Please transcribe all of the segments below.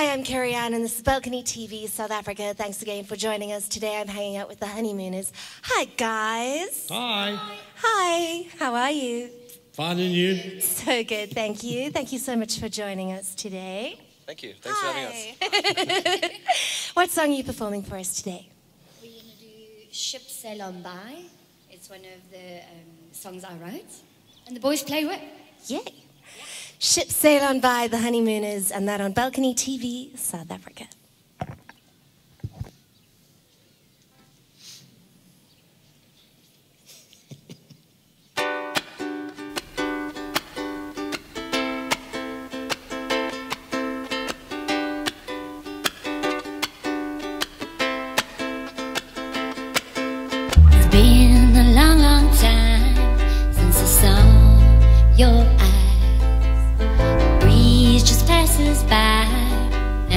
Hi, I'm Kerry Anne, and this is Balcony TV South Africa. Thanks again for joining us today. I'm hanging out with the Honeymooners. Hi, guys. Hi. Hi, how are you? Fine and you? So good, thank you. Thank you so much for joining us today. Thank you. Thanks for having us. what song are you performing for us today? We're going to do Ship Sail On Bye. It's one of the um, songs I wrote. And the boys play with. Yay. Ship Sail On Bye the Honeymooners, and that on Balcony TV, South Africa.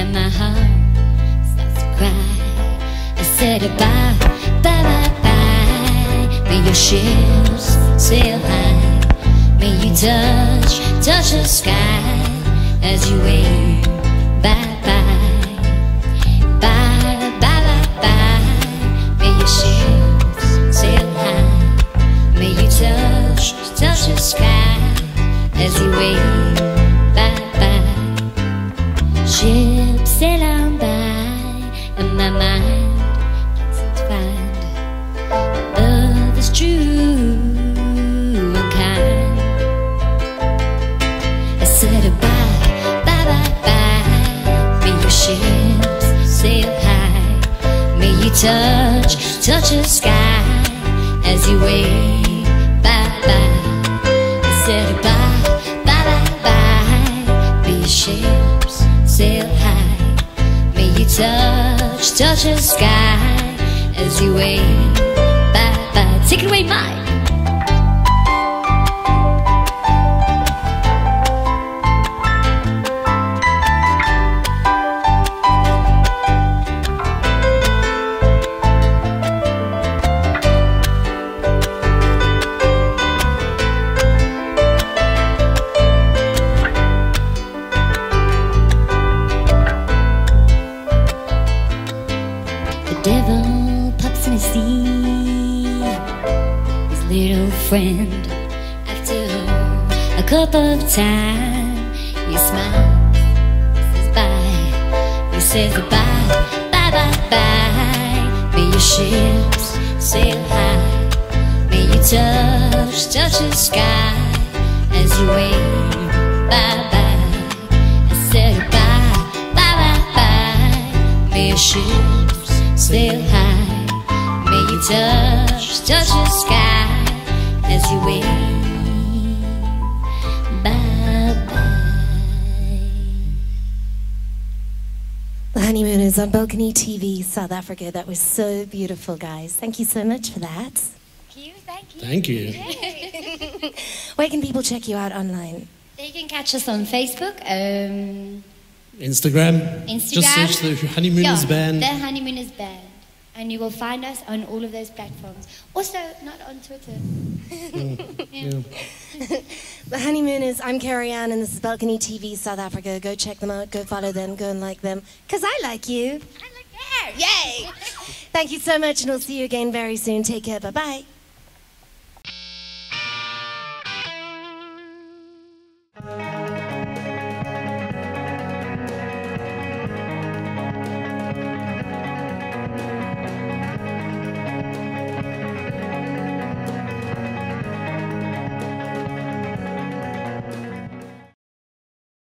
And my heart starts to cry. I said goodbye, bye, bye, bye. May your ships sail high. May you touch, touch the sky as you wave. Bye, bye. Bye, bye, bye, bye. May your ships sail high. May you touch, touch the sky as you wave. Is true. I said goodbye, bye, bye, bye. May your ships sail high. May you touch, touch the sky as you wave. Bye, bye. I said goodbye, touch, the sky as you wave. Little friend. After a cup of time, he smiles, says bye. He says goodbye, bye, bye, bye. May your ships sail high. May you touch, touch the sky as you wave. Bye, bye. I said goodbye, bye, bye, bye. May your ships sail high. May you touch, touch the sky as you wave. Bye, bye. The Honeymooners on Balcony TV, South Africa. That was so beautiful, guys. Thank you so much for that. Thank you, thank you. Thank you. Where can people check you out online? They can catch us on Facebook. Um, Instagram. Instagram. Just search the Honeymooners yeah, Band. The Honeymooners Band. And you will find us on all of those platforms. Also, not on Twitter. Mm. Yeah. The Honeymooners, I'm Kerry Anne, and this is Balcony TV, South Africa. Go check them out, go follow them, go and like them, because I like you. I like that. Yay! Thank you so much, and we'll see you again very soon. Take care. Bye bye.